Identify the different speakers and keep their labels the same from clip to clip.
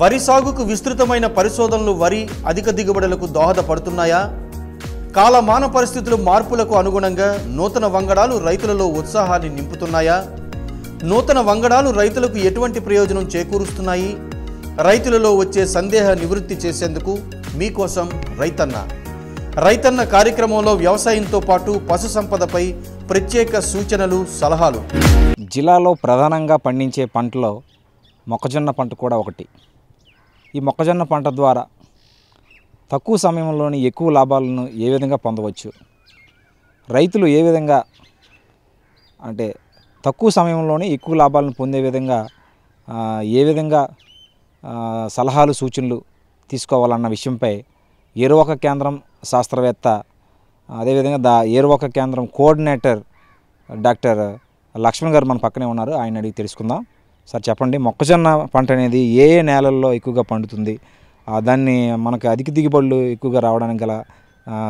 Speaker 1: వరి సాగుకు విస్తృతమైన పరిశోధనలు వరి అధిక దిగుబడులకు దోహదపడుతున్నాయా? కాలమాన పరిస్థితులు మార్పులకు అనుగుణంగా నూతన వంగడాలు రైతులలో ఉత్సాహాన్ని నింపుతున్నాయా? నూతన వంగడాలు రైతులకు ఎటువంటి ప్రయోజనం చేకూరుస్తున్నాయి? రైతులలో వచ్చే సందేహ నివృత్తి చేసేందుకు మీకోసం రైతన్న. రైతన్న కార్యక్రమంలో వ్యవసాయంతో పాటు పశు సంపదపై ప్రత్యేక సూచనలు సలహాలు.
Speaker 2: జిల్లాలో ప్రధానంగా పండించే పంటలో మొక్కజొన్న పంట కూడా ఒకటి. ఈ మొక్కజొన్న పంట ద్వారా తక్కువ సమయంలోని ఎక్కువ లాభాలను ఏ విధంగా పొందవచ్చు? రైతులు ఏ విధంగా అంటే తక్కువ సమయంలోనే ఎక్కువ లాభాలను పొందే విధంగా ఏ విధంగా సలహాలు సూచనలు తీసుకోవాలన్న విషయంపై ఏరువాక కేంద్రం శాస్త్రవేత్త అదేవిధంగా దా ఏరువాక కేంద్రం కోఆర్డినేటర్ డాక్టర్ లక్ష్మణ్ గారు మన పక్కనే ఉన్నారు. ఆయన అడిగి తెలుసుకుందాం. సార్ చెప్పండి. మొక్కజొన్న పంట అనేది ఏ ఏ నేలల్లో ఎక్కువగా పండుతుంది? ఆ, దాన్ని మనకు అధిక దిగుబడులు ఎక్కువగా రావడానికి గల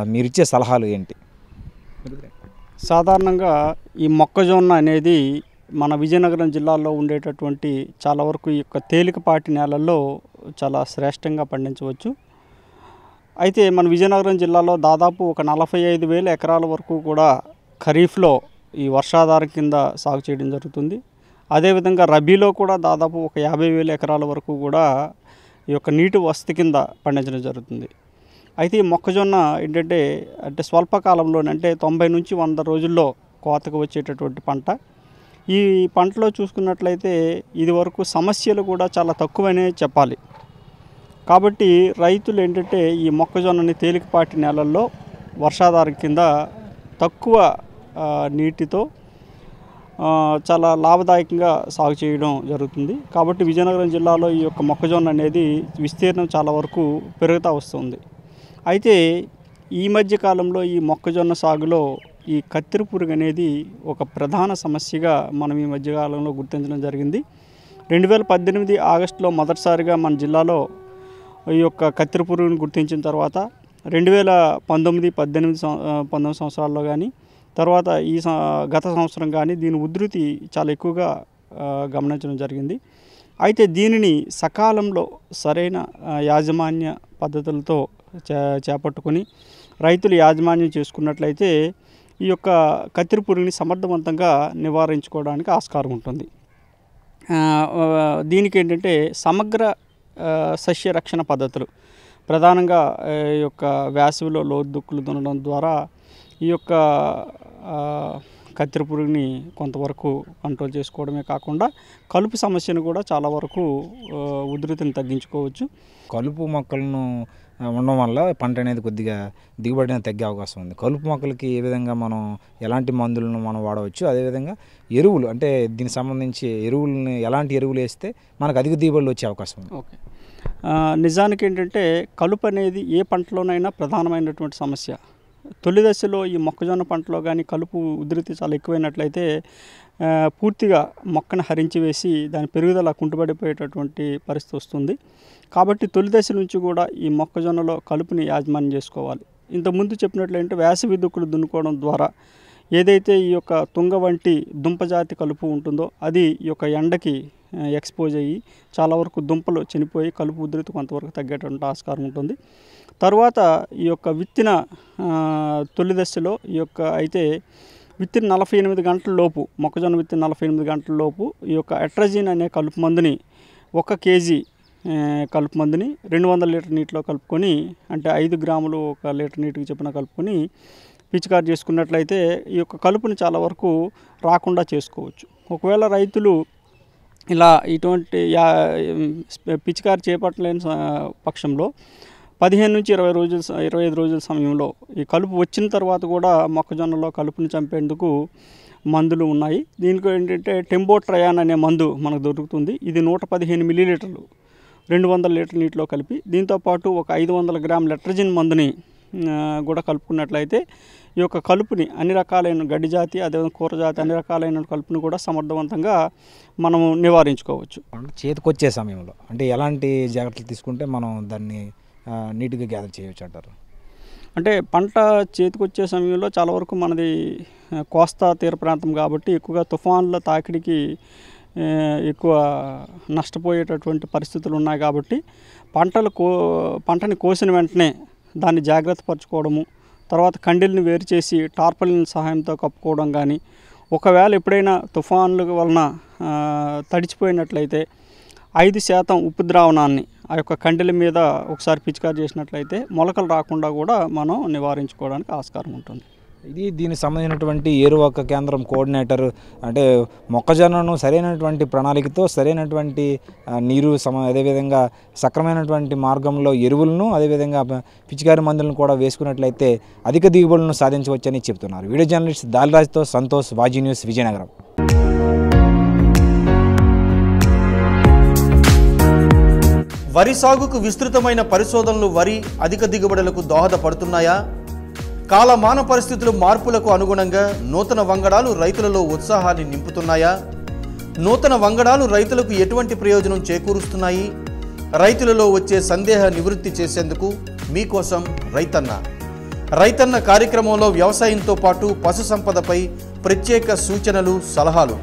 Speaker 2: మీరిచ్చే సలహాలు ఏంటి?
Speaker 3: సాధారణంగా ఈ మొక్కజొన్న అనేది మన విజయనగరం జిల్లాలో ఉండేటటువంటి చాలా వరకు ఈ యొక్క తేలికపాటి నేలల్లో చాలా శ్రేష్టంగా పండించవచ్చు. అయితే మన విజయనగరం జిల్లాలో దాదాపు ఒక నలభై ఐదు వేల ఎకరాల వరకు కూడా ఖరీఫ్లో ఈ వర్షాధార కింద సాగు చేయడం జరుగుతుంది. అదేవిధంగా రబీలో కూడా దాదాపు ఒక యాభై వేల ఎకరాల వరకు కూడా ఈ యొక్క నీటి వసతి కింద పండించడం జరుగుతుంది. అయితే ఈ మొక్కజొన్న ఏంటంటే అంటే స్వల్పకాలంలోనే అంటే తొంభై నుంచి వంద రోజుల్లో కోతకు వచ్చేటటువంటి పంట. ఈ పంటలో చూసుకున్నట్లయితే ఇది వరకు సమస్యలు కూడా చాలా తక్కువనే చెప్పాలి. కాబట్టి రైతులు ఏంటంటే ఈ మొక్కజొన్నని తేలికపాటి నేలల్లో వర్షాధారం కింద తక్కువ నీటితో చాలా లాభదాయకంగా సాగు చేయడం జరుగుతుంది. కాబట్టి విజయనగరం జిల్లాలో ఈ యొక్క మొక్కజొన్న అనేది విస్తీర్ణం చాలా వరకు పెరుగుతూ వస్తుంది. అయితే ఈ మధ్య కాలంలో ఈ మొక్కజొన్న సాగులో ఈ కత్తిరి పురుగు అనేది ఒక ప్రధాన సమస్యగా మనం ఈ మధ్యకాలంలో గుర్తించడం జరిగింది. రెండు వేల పద్దెనిమిది ఆగస్టులో మొదటిసారిగా మన జిల్లాలో ఈ యొక్క కత్తిరి పురుగును గుర్తించిన తర్వాత రెండు వేల పంతొమ్మిది పద్దెనిమిది సం- పంతొమ్మిది సంవత్సరాల్లో కానీ తర్వాత ఈ గత సంవత్సరం కానీ దీని ఉధృతి చాలా ఎక్కువగా గమనించడం జరిగింది. అయితే దీనిని సకాలంలో సరైన యాజమాన్య పద్ధతులతో చే చేపట్టుకొని రైతులు యాజమాన్యం చేసుకున్నట్లయితే ఈ యొక్క కత్తిరి పురుగుని సమర్థవంతంగా నివారించుకోవడానికి ఆస్కారం ఉంటుంది. దీనికి ఏంటంటే సమగ్ర సస్య రక్షణ పద్ధతులు ప్రధానంగా ఈ యొక్క వేసవిలో లోదుక్కులు దున్నడం ద్వారా ఈ యొక్క కత్తెర పురుగుని కొంతవరకు కంట్రోల్ చేసుకోవడమే కాకుండా కలుపు సమస్యను కూడా చాలా వరకు ఉధృతిని తగ్గించుకోవచ్చు.
Speaker 2: కలుపు మొక్కలను ఉండడం వల్ల పంట అనేది కొద్దిగా దిగుబడి అనేది తగ్గే అవకాశం ఉంది. కలుపు మొక్కలకి ఏ విధంగా మనం ఎలాంటి మందులను మనం వాడవచ్చు? అదేవిధంగా ఎరువులు అంటే దీనికి సంబంధించి ఎరువులని ఎలాంటి ఎరువులు వేస్తే మనకు అధిక దిగుబడులు వచ్చే అవకాశం ఉంది?
Speaker 3: ఓకే. నిజానికి ఏంటంటే కలుపు అనేది ఏ పంటలోనైనా ప్రధానమైనటువంటి సమస్య. తొలి దశలో ఈ మొక్కజొన్న పంటలో కానీ కలుపు ఉధృతి చాలా ఎక్కువైనట్లయితే పూర్తిగా మొక్కను హరించి వేసి దాని పెరుగుదల కుంటుపడిపోయేటటువంటి పరిస్థితి వస్తుంది. కాబట్టి తొలి దశ నుంచి కూడా ఈ మొక్కజొన్నలో కలుపుని యాజమాన్యం చేసుకోవాలి. ఇంతకుముందు చెప్పినట్లయితే వేసవి దుక్కులు దున్నుకోవడం ద్వారా ఏదైతే ఈ యొక్క తుంగ వంటి దుంపజాతి కలుపు ఉంటుందో అది ఈ యొక్క ఎండకి ఎక్స్పోజ్ అయ్యి చాలా వరకు దుంపలు చనిపోయి కలుపు ఉధృతి కొంతవరకు తగ్గేటువంటి ఆస్కారం ఉంటుంది. తర్వాత ఈ యొక్క విత్తిన తొలి దశలో ఈ యొక్క అయితే విత్తిన నలభై ఎనిమిది గంటల లోపు మొక్కజొన్న విత్తిన నలభై ఎనిమిది గంటల లోపు ఈ యొక్క ఎట్రజిన్ అనే కలుపు మందుని ఒక కేజీ కలుపు మందుని రెండు వందల లీటర్ నీటిలో కలుపుకొని అంటే ఐదు గ్రాములు ఒక లీటర్ నీటికి చెప్పిన కలుపుకొని పిచికారి చేసుకున్నట్లయితే ఈ యొక్క కలుపుని చాలా వరకు రాకుండా చేసుకోవచ్చు. ఒకవేళ రైతులు ఇలా ఇటువంటి యా పిచికారి చేపట్టలేని పక్షంలో పదిహేను నుంచి ఇరవై రోజుల ఇరవై ఐదు రోజుల సమయంలో ఈ కలుపు వచ్చిన తర్వాత కూడా మొక్కజొన్నలో కలుపుని చంపేందుకు మందులు ఉన్నాయి. దీనికి ఏంటంటే టెంబోట్రయాన్ అనే మందు మనకు దొరుకుతుంది. ఇది నూట పదిహేను మిల్లీలీటర్లు రెండు వందల లీటర్ నీటిలో కలిపి దీంతోపాటు ఒక ఐదు వందల గ్రామ్ లెట్రజిన్ మందుని కూడా కలుపుకున్నట్లయితే ఈ యొక్క కలుపుని అన్ని రకాలైన గడ్డి జాతి అదేవిధంగా కూర జాతి అన్ని రకాలైన కలుపుని కూడా సమర్థవంతంగా మనము నివారించుకోవచ్చు.
Speaker 2: చేతికొచ్చే సమయంలో అంటే ఎలాంటి జాగ్రత్తలు తీసుకుంటే మనం దాన్ని నీట్గా గ్యాదర్ చేయవచ్చు అంటారు.
Speaker 3: అంటే పంట చేతికొచ్చే సమయంలో చాలా వరకు మనది కోస్తా తీర ప్రాంతం కాబట్టి ఎక్కువగా తుఫాన్ల తాకిడికి ఎక్కువ నష్టపోయేటటువంటి పరిస్థితులు ఉన్నాయి కాబట్టి పంటలు కో పంటని కోసిన వెంటనే దాన్ని జాగ్రత్త పరచుకోవడము తర్వాత కండిల్ని వేరు చేసి టార్పలిన్ సహాయంతో కప్పుకోవడం కానీ ఒకవేళ ఎప్పుడైనా తుఫాన్ల వలన తడిచిపోయినట్లయితే ఐదు శాతం ఉప్పు ద్రావణాన్ని ఆ యొక్క కండెల మీద ఒకసారి పిచికారి చేసినట్లయితే మొలకలు రాకుండా కూడా మనం నివారించుకోవడానికి ఆస్కారం ఉంటుంది.
Speaker 2: ఇది దీనికి సంబంధించినటువంటి ఏరువాక కేంద్రం కోఆర్డినేటర్ అంటే మొక్కజొన్నను సరైనటువంటి ప్రణాళికతో సరైనటువంటి నీరు సమ అదేవిధంగా సక్రమైనటువంటి మార్గంలో ఎరువులను అదేవిధంగా పిచికారి మందులను కూడా వేసుకున్నట్లయితే అధిక దిగుబడులను సాధించవచ్చని చెప్తున్నారు. వీడియో జర్నలిస్ట్ దాలిరాజ్తో సంతోష్ వాజీ న్యూస్ విజయనగరం.
Speaker 1: వరి సాగుకు విస్తృతమైన పరిశోధనలు వరి అధిక దిగుబడులకు దోహదపడుతున్నాయా? కాలమాన పరిస్థితులు మార్పులకు అనుగుణంగా నూతన వంగడాలు రైతులలో ఉత్సాహాన్ని నింపుతున్నాయా? నూతన వంగడాలు రైతులకు ఎటువంటి ప్రయోజనం చేకూరుస్తున్నాయి? రైతులలో వచ్చే సందేహ నివృత్తి చేసేందుకు మీకోసం రైతన్న. రైతన్న కార్యక్రమంలో వ్యవసాయంతో పాటు పశు సంపదపై ప్రత్యేక సూచనలు సలహాలు.